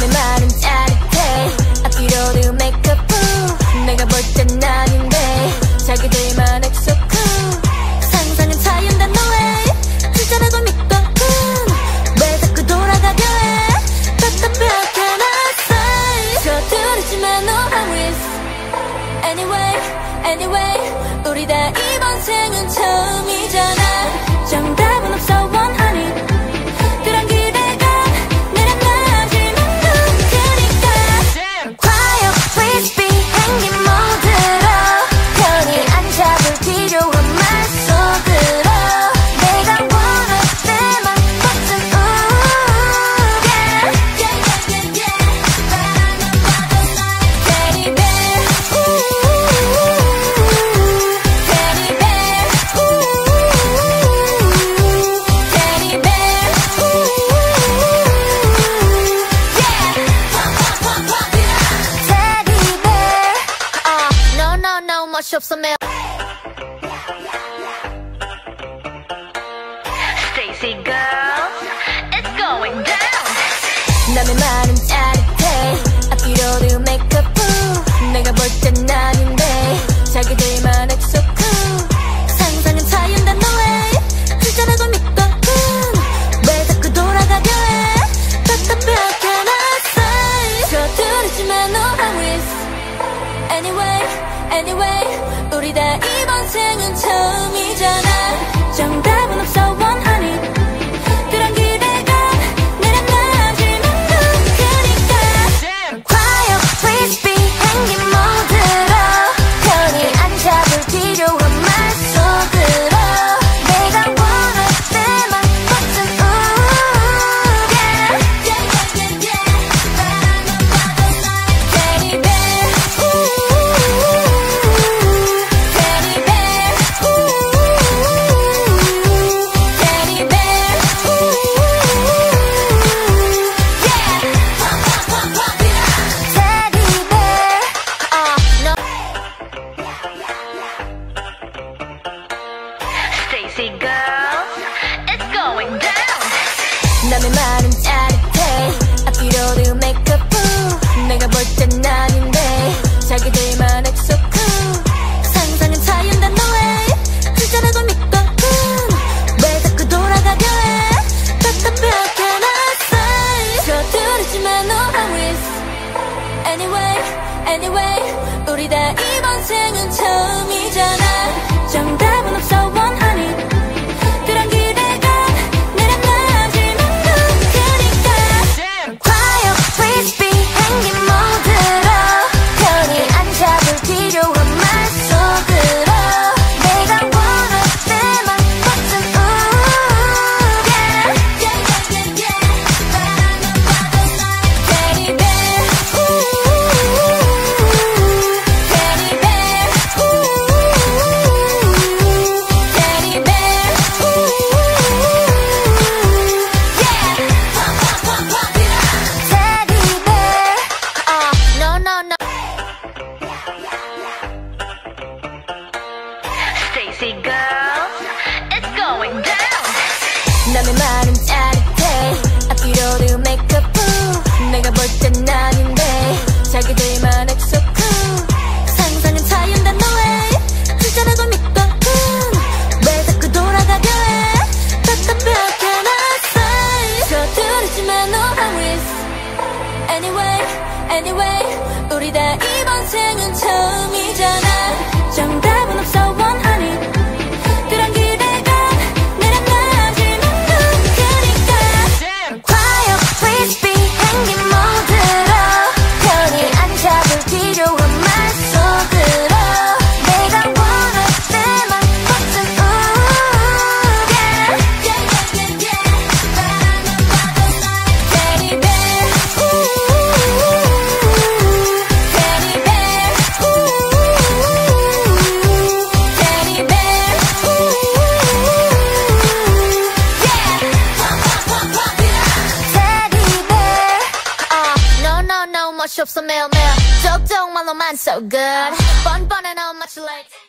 남의 말은 짜릿해. 앞뒤로도 메이크업 후 내가 볼 땐 아닌데. 자기들만 엑소쿠 상상은 자연단 너의 진짜라고 믿거든. 왜 자꾸 돌아가려 해? 답답하게 나 서두르지만 no I'm with Anyway Anyway. 우리 다 이번 생은 처음이잖아. 정답은 없어 없어 매일 Stacy girl, it's going down. 남의 말은 짜릿해. 앞뒤로도 메이크업 후 내가 볼 땐 아닌데 자기들만 with Anyway Anyway 우리 다 이번 생은 처음이잖아. 정답 Stacy girl, it's going down. 남의 말은 짜릿해. 앞뒤로도 메이크업 후 내가 볼 땐 아닌데 자기들만 엑소쿠 상상은 자연단 너의 진짜라고 믿거든 왜 자꾸 돌아가려 해? 답답하게 나서 서두르지만 no with. Anyway Anyway 우리 다 이번 생은 처음이잖아 Stacy girl, it's going down. 남의 말은 짜릿해. 앞뒤로도 메이크업 후 내가 볼 땐 아닌데 자기들만 엑소쿠 상상은 자연단 너의 진짜라고 믿거든 왜 자꾸 돌아가려 해? 답답하게 나서 서두르지만 no I'm with. Anyway Anyway 우리 다 이번 생은 처음이잖아 no no 멋이 없어 매일매일 쪽쪽말로만 so good 뻔뻔해 no much like